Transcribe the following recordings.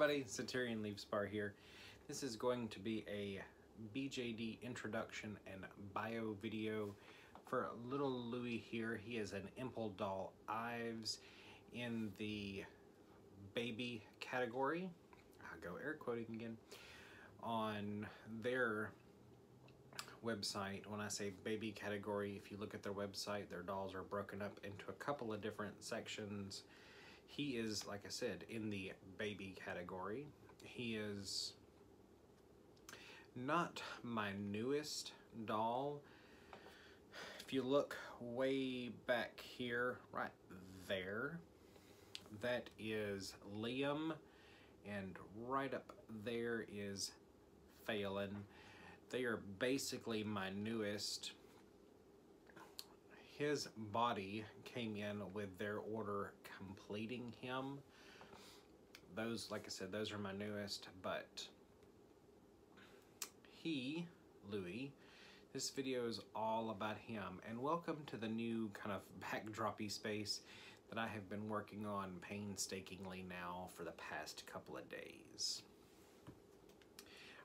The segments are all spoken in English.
everybody, Leafspar here. This is going to be a BJD introduction and bio video for little Louie here. He is an Impldoll Ives in the baby category. I'll go air quoting again. On their website, when I say baby category, if you look at their website, their dolls are broken up into a couple of different sections he is, like I said, in the baby category. He is not my newest doll. If you look way back here, right there, that is Liam, and right up there is Phelan. They are basically my newest his body came in with their order completing him. Those, like I said, those are my newest, but he, Louie, this video is all about him. And welcome to the new kind of backdroppy space that I have been working on painstakingly now for the past couple of days.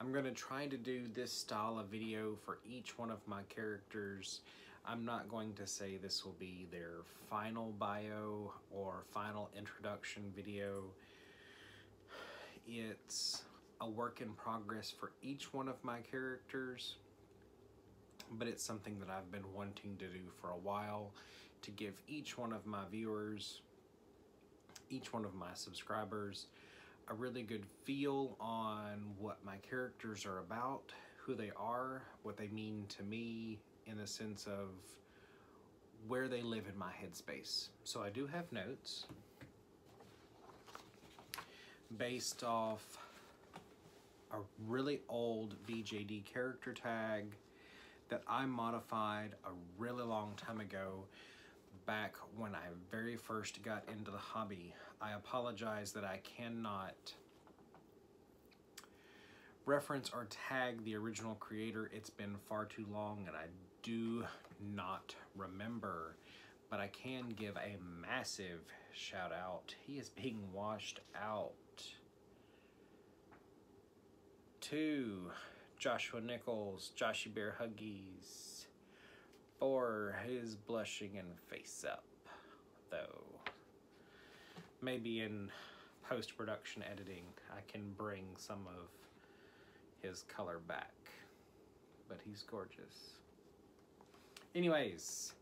I'm going to try to do this style of video for each one of my characters I'm not going to say this will be their final bio or final introduction video. It's a work in progress for each one of my characters, but it's something that I've been wanting to do for a while to give each one of my viewers, each one of my subscribers, a really good feel on what my characters are about, who they are, what they mean to me, in the sense of where they live in my headspace. So I do have notes based off a really old BJD character tag that I modified a really long time ago back when I very first got into the hobby. I apologize that I cannot reference or tag the original creator. It's been far too long and I do not remember, but I can give a massive shout out. He is being washed out to Joshua Nichols, Joshy Bear Huggies, for his blushing and face up, though. Maybe in post-production editing, I can bring some of his color back, but he's gorgeous. Anyways,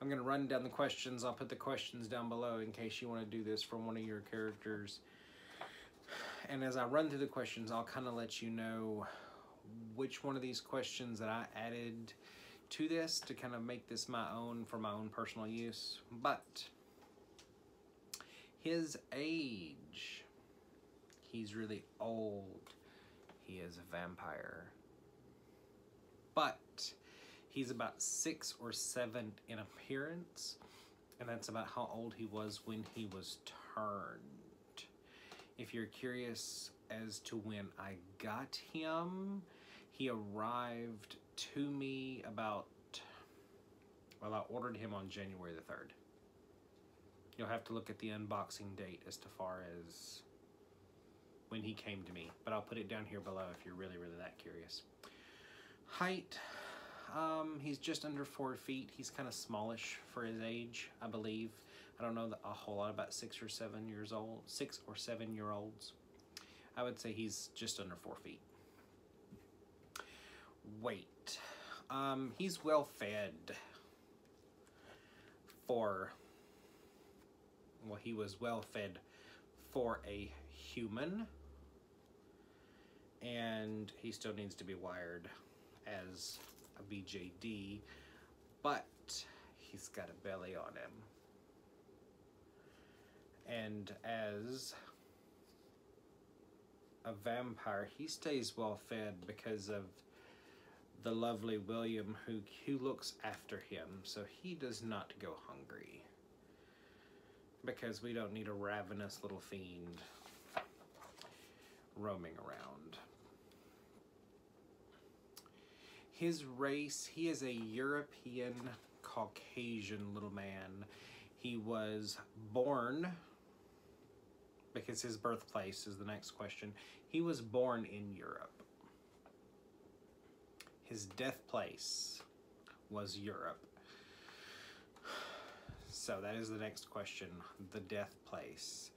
I'm going to run down the questions. I'll put the questions down below in case you want to do this for one of your characters. And as I run through the questions, I'll kind of let you know which one of these questions that I added to this to kind of make this my own for my own personal use. But his age, he's really old. He is a vampire. But He's about six or seven in appearance, and that's about how old he was when he was turned. If you're curious as to when I got him, he arrived to me about, well, I ordered him on January the 3rd. You'll have to look at the unboxing date as to far as when he came to me, but I'll put it down here below if you're really, really that curious. Height, um, he's just under four feet. He's kind of smallish for his age, I believe. I don't know a whole lot about six or seven years old, six or seven year olds. I would say he's just under four feet. Weight. Um, he's well fed for, well, he was well fed for a human and he still needs to be wired as a BJD, but he's got a belly on him. And as a vampire, he stays well fed because of the lovely William who, who looks after him, so he does not go hungry. Because we don't need a ravenous little fiend roaming around his race, he is a European Caucasian little man. He was born because his birthplace is the next question. He was born in Europe. His death place was Europe. So that is the next question the death place.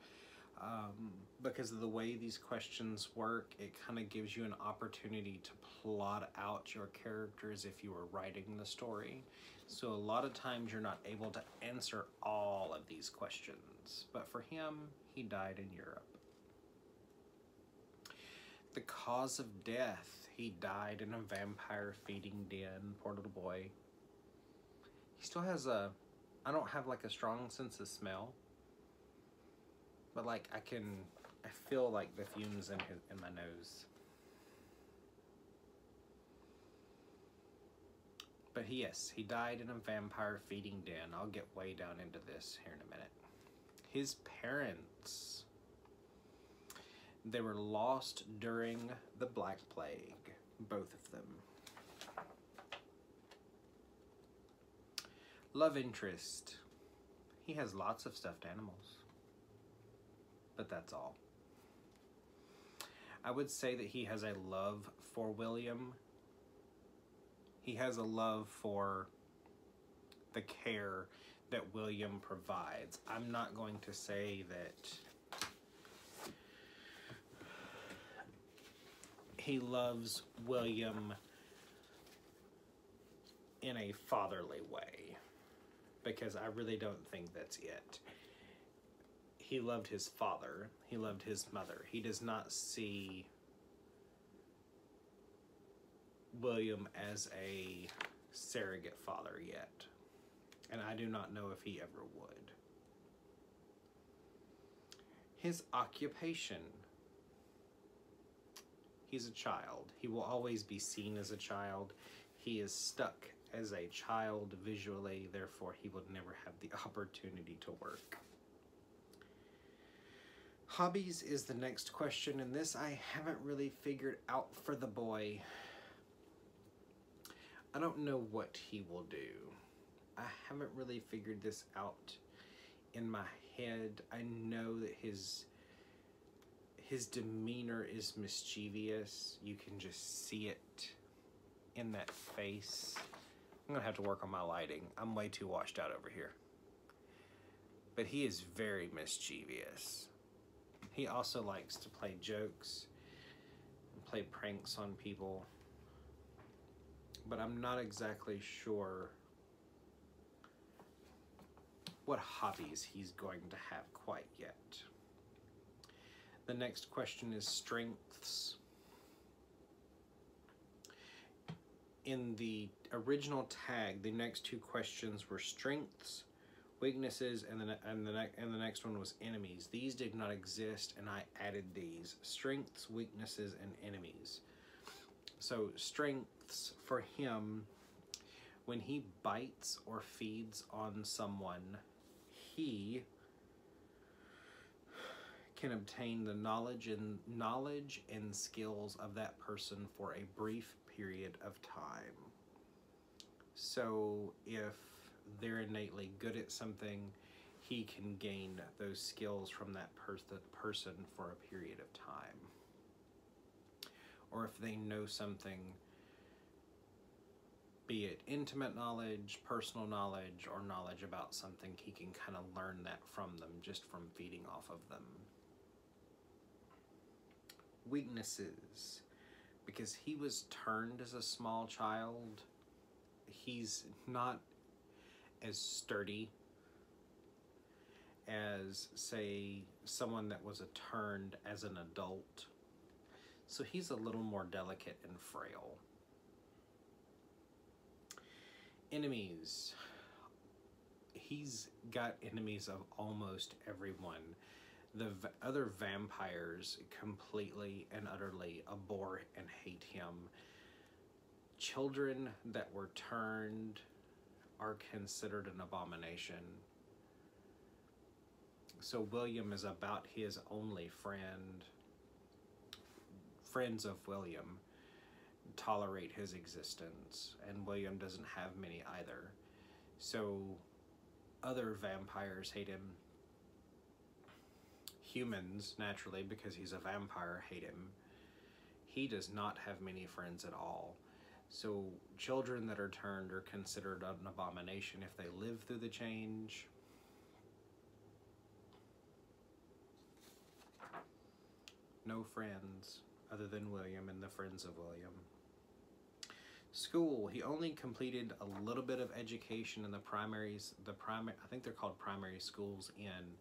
Um, because of the way these questions work, it kind of gives you an opportunity to plot out your characters if you were writing the story. So a lot of times you're not able to answer all of these questions. But for him, he died in Europe. The cause of death, he died in a vampire feeding den, poor little boy. He still has a, I don't have like a strong sense of smell but like I can, I feel like the fumes in his, in my nose. But he, yes, he died in a vampire feeding den. I'll get way down into this here in a minute. His parents, they were lost during the Black Plague, both of them. Love interest. He has lots of stuffed animals but that's all. I would say that he has a love for William. He has a love for the care that William provides. I'm not going to say that he loves William in a fatherly way because I really don't think that's it he loved his father, he loved his mother. He does not see William as a surrogate father yet. And I do not know if he ever would. His occupation. He's a child. He will always be seen as a child. He is stuck as a child visually, therefore, he would never have the opportunity to work. Hobbies is the next question, and this I haven't really figured out for the boy. I don't know what he will do. I haven't really figured this out in my head. I know that his his demeanor is mischievous. You can just see it in that face. I'm gonna have to work on my lighting. I'm way too washed out over here. But he is very mischievous. He also likes to play jokes and play pranks on people. But I'm not exactly sure what hobbies he's going to have quite yet. The next question is strengths. In the original tag, the next two questions were strengths weaknesses, and the and the and the next one was enemies. These did not exist, and I added these strengths, weaknesses, and enemies. So strengths for him, when he bites or feeds on someone, he can obtain the knowledge and knowledge and skills of that person for a brief period of time. So if they're innately good at something, he can gain those skills from that per- person for a period of time. Or if they know something, be it intimate knowledge, personal knowledge, or knowledge about something, he can kind of learn that from them just from feeding off of them. Weaknesses. Because he was turned as a small child, he's not as sturdy as, say, someone that was a turned as an adult. So he's a little more delicate and frail. Enemies. He's got enemies of almost everyone. The other vampires completely and utterly abhor and hate him. Children that were turned are considered an abomination. So William is about his only friend. Friends of William tolerate his existence, and William doesn't have many either. So other vampires hate him. humans, naturally, because he's a vampire, hate him. He does not have many friends at all. So, children that are turned are considered an abomination if they live through the change. No friends other than William and the friends of William. School, he only completed a little bit of education in the primaries, the primary, I think they're called primary schools in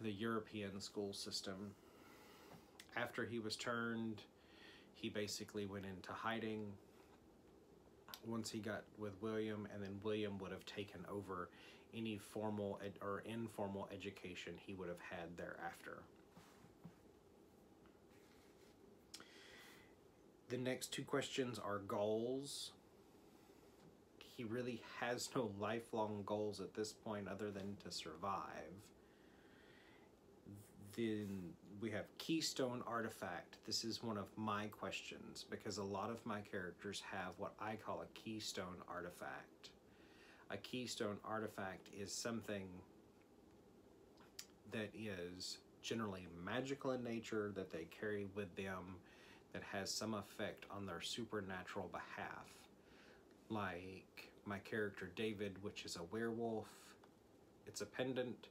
the European school system. After he was turned, he basically went into hiding once he got with William, and then William would have taken over any formal or informal education he would have had thereafter. The next two questions are goals. He really has no lifelong goals at this point other than to survive. Then we have Keystone Artifact. This is one of my questions because a lot of my characters have what I call a Keystone Artifact. A Keystone Artifact is something that is generally magical in nature that they carry with them that has some effect on their supernatural behalf. Like my character David, which is a werewolf, it's a pendant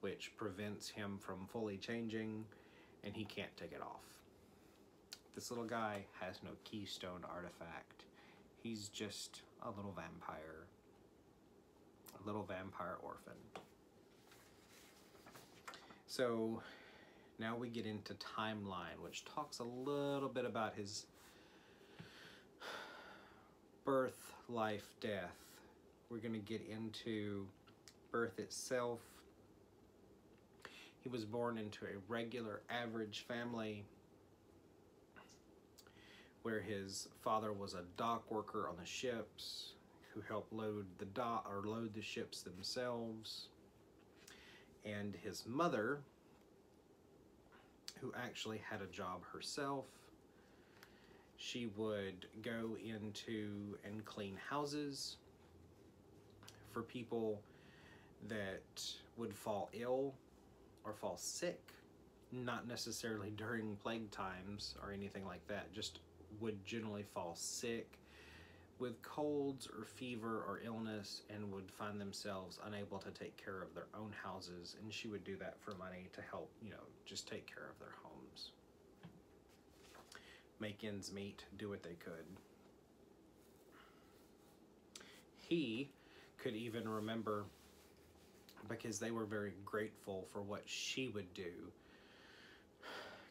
which prevents him from fully changing and he can't take it off. This little guy has no keystone artifact. He's just a little vampire. A little vampire orphan. So now we get into timeline, which talks a little bit about his birth, life, death. We're going to get into birth itself. He was born into a regular, average family where his father was a dock worker on the ships who helped load the dock or load the ships themselves. And his mother who actually had a job herself. She would go into and clean houses for people that would fall ill or fall sick, not necessarily during plague times or anything like that, just would generally fall sick with colds or fever or illness and would find themselves unable to take care of their own houses and she would do that for money to help you know just take care of their homes. Make ends meet do what they could. He could even remember because they were very grateful for what she would do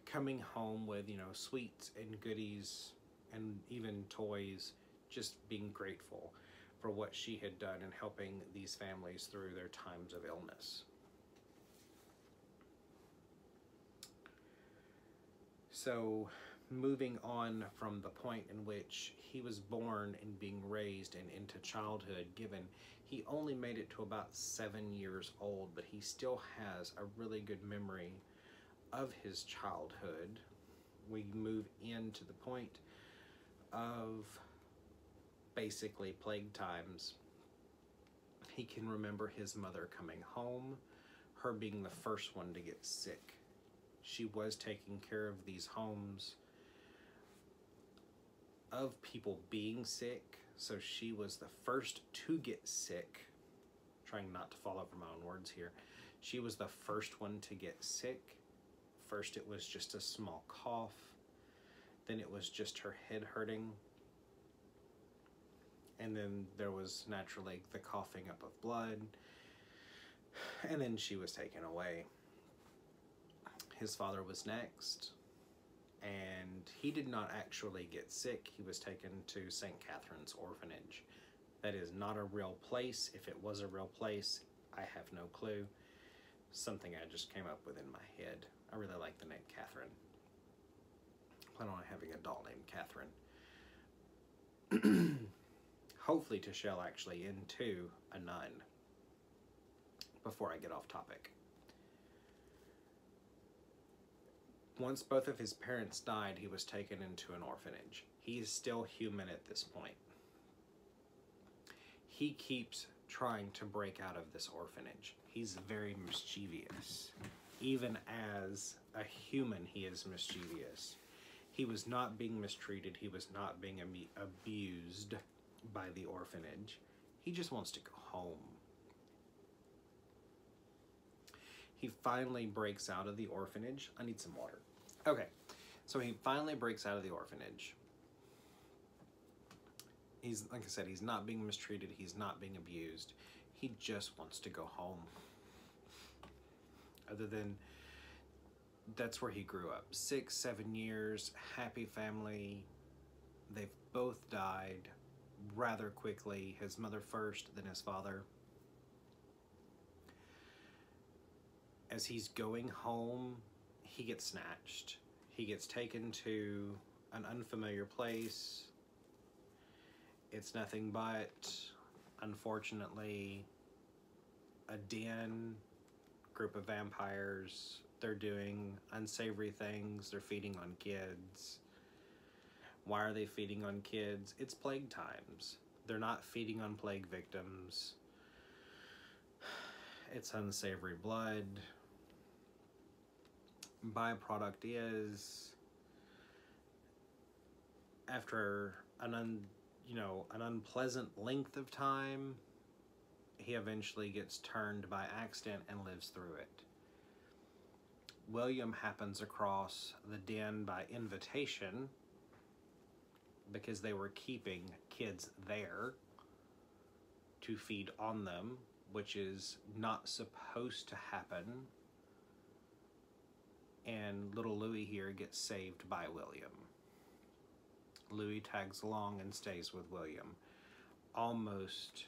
coming home with you know sweets and goodies and even toys just being grateful for what she had done in helping these families through their times of illness. So, moving on from the point in which he was born and being raised and into childhood, given he only made it to about seven years old, but he still has a really good memory of his childhood. We move into the point of basically plague times. He can remember his mother coming home, her being the first one to get sick. She was taking care of these homes of people being sick, so she was the first to get sick. Trying not to fall over my own words here. She was the first one to get sick. First, it was just a small cough. Then, it was just her head hurting and then there was naturally the coughing up of blood, and then she was taken away. His father was next, and he did not actually get sick. He was taken to St. Catherine's Orphanage. That is not a real place. If it was a real place, I have no clue. Something I just came up with in my head. I really like the name Catherine. plan on having a doll named Catherine. hopefully to shell actually into a nun before I get off topic. Once both of his parents died, he was taken into an orphanage. He is still human at this point. He keeps trying to break out of this orphanage. He's very mischievous. even as a human, he is mischievous. He was not being mistreated, he was not being abused by the orphanage. He just wants to go home. He finally breaks out of the orphanage. I need some water. Okay, so he finally breaks out of the orphanage. He's, like I said, he's not being mistreated, he's not being abused. He just wants to go home. Other than that's where he grew up. Six, seven years, happy family. They've both died rather quickly. His mother first, then his father. As he's going home, he gets snatched. He gets taken to an unfamiliar place. It's nothing but, unfortunately, a den group of vampires. They're doing unsavory things. They're feeding on kids. Why are they feeding on kids? It's plague times. They're not feeding on plague victims. It's unsavory blood. Byproduct is after an un, you know, an unpleasant length of time, he eventually gets turned by accident and lives through it. William happens across the den by invitation because they were keeping kids there to feed on them, which is not supposed to happen. And little Louie here gets saved by William. Louie tags along and stays with William almost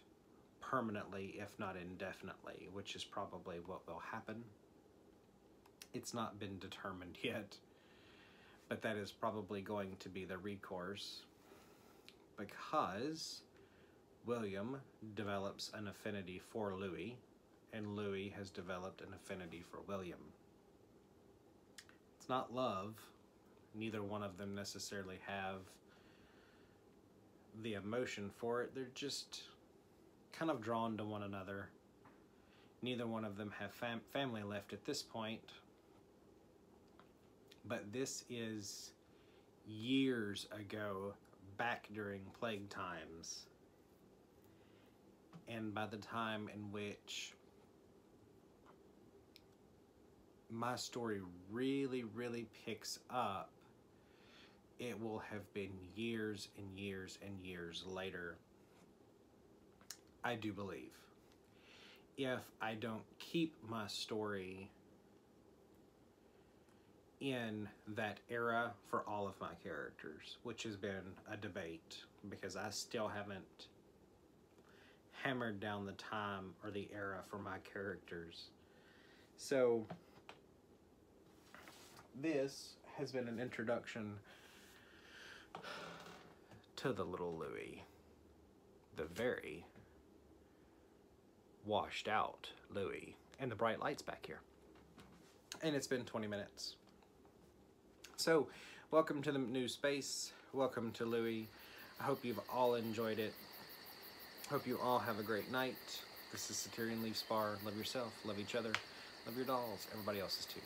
permanently, if not indefinitely, which is probably what will happen. It's not been determined yet, but that is probably going to be the recourse because William develops an affinity for Louie, and Louie has developed an affinity for William. Not love, neither one of them necessarily have the emotion for it, they're just kind of drawn to one another. Neither one of them have fam- family left at this point. But this is years ago, back during plague times. And by the time in which my story really, really picks up, it will have been years and years and years later. I do believe. If I don't keep my story in that era for all of my characters, which has been a debate because I still haven't hammered down the time or the era for my characters. So, this has been an introduction to the little Louie, the very washed out Louie, and the bright lights back here. And it's been 20 minutes. So, welcome to the new space. Welcome to Louie. I hope you've all enjoyed it. Hope you all have a great night. This is Satyrion Leafspar. Love yourself, love each other, love your dolls, everybody else's too.